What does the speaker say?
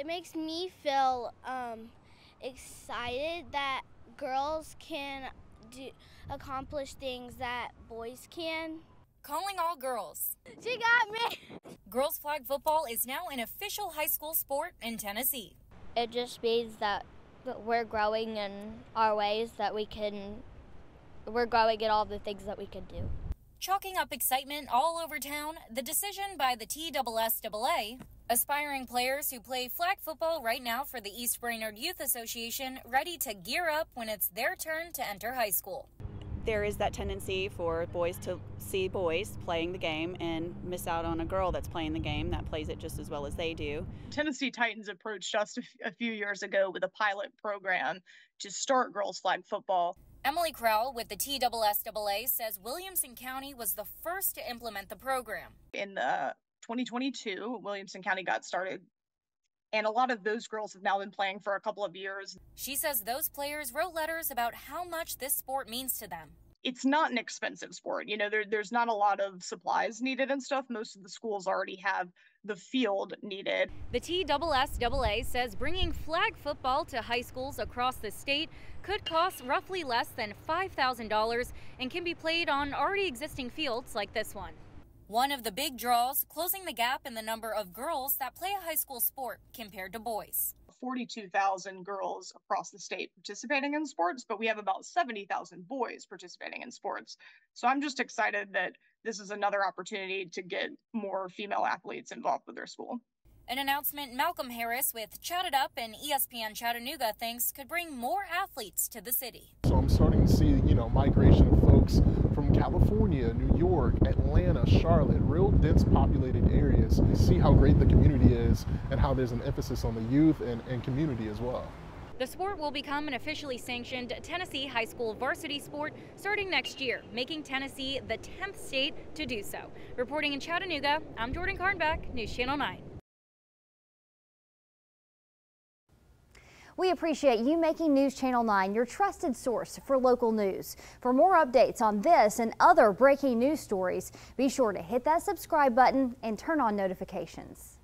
it makes me feel um, excited that girls can do accomplish things that boys can. Calling all girls. She got me. Girls flag football is now an official high school sport in Tennessee. It just means that we're growing in our ways that we can we're growing in all the things that we can do. Chalking up excitement all over town, the decision by the TSSAA, aspiring players who play flag football right now for the East Brainerd Youth Association, ready to gear up when it's their turn to enter high school. There is that tendency for boys to see boys playing the game and miss out on a girl that's playing the game that plays it just as well as they do. Tennessee Titans approached us a few years ago with a pilot program to start girls flag football. Emily Crowell with the TSSAA says Williamson County was the first to implement the program. In the 2022, Williamson County got started, and a lot of those girls have now been playing for a couple of years. She says those players wrote letters about how much this sport means to them. It's not an expensive sport. You know, there, there's not a lot of supplies needed and stuff. Most of the schools already have the field needed. The TSSAA says bringing flag football to high schools across the state could cost roughly less than $5,000 and can be played on already existing fields like this one. One of the big draws, closing the gap in the number of girls that play a high school sport compared to boys. 42,000 girls across the state participating in sports, but we have about 70,000 boys participating in sports. So I'm just excited that this is another opportunity to get more female athletes involved with their school. An announcement Malcolm Harris with Chatted Up and ESPN Chattanooga thinks could bring more athletes to the city. So I'm starting to see, you know, migration of folks from California, New York, Atlanta, Charlotte, real dense populated areas. See how great the community is and how there's an emphasis on the youth and, and community as well. The sport will become an officially sanctioned Tennessee high school varsity sport starting next year, making Tennessee the 10th state to do so. Reporting in Chattanooga, I'm Jordan Carnback, News Channel 9. We appreciate you making News Channel 9 your trusted source for local news. For more updates on this and other breaking news stories, be sure to hit that subscribe button and turn on notifications.